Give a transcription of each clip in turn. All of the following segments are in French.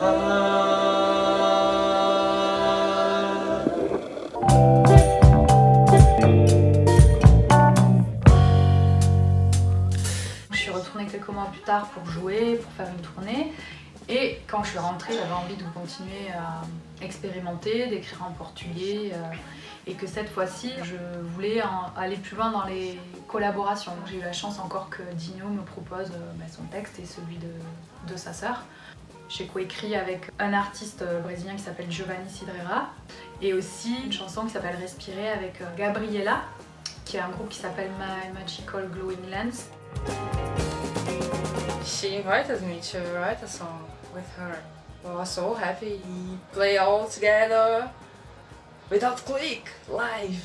Je suis retournée quelques mois plus tard pour jouer, pour faire une tournée. Et quand je suis rentrée, j'avais envie de continuer à expérimenter, d'écrire en portugais. euh, et que cette fois-ci, je voulais aller plus loin dans les collaborations. J'ai eu la chance encore que Dino me propose euh, bah, son texte et celui de, de sa sœur. J'ai coécrit avec un artiste euh, brésilien qui s'appelle Giovanni Cidreira et aussi une chanson qui s'appelle Respirer avec euh, Gabriela, qui est un groupe qui s'appelle My Magical Glowing Lens. She invited me to write a song with her. I was so happy. We play all together without click live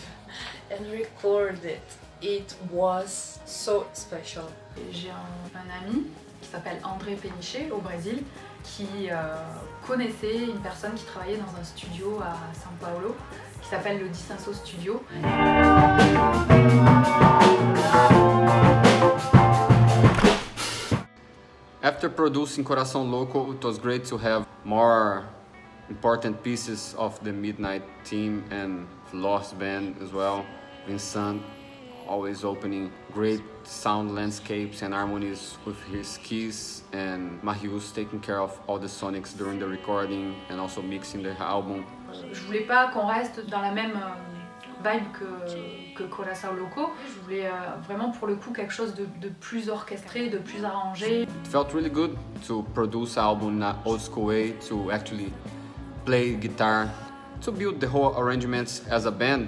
and record it. It was so special. J'ai un, un ami qui s'appelle André Péniché au Brésil qui euh, connaissait une personne qui travaillait dans un studio à São Paulo qui s'appelle le Dissenso Studio. After producing Coração Loco, it was great to have more important pieces of the Midnight team and Lost Band as well. Vincent always opening great sound landscapes and harmonies with his keys, and Marius taking care of all the sonics during the recording and also mixing the album. Je voulais pas qu'on reste dans la même euh, vibe que, que Coração Loco. Je voulais euh, vraiment pour le coup quelque chose de, de plus orchestré, de plus arrangé. It felt really good to produce album in an old school way, to actually play guitar, to build the whole arrangements as a band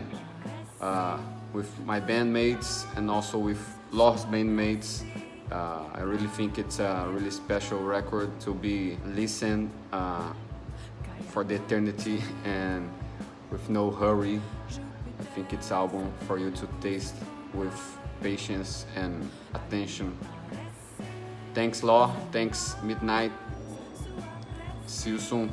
uh, with my bandmates and also with Lost bandmates. Uh, I really think it's a really special record to be listened uh, for the eternity and with no hurry. I think it's album for you to taste with patience and attention. Thanks, Law. Thanks, Midnight. See you soon.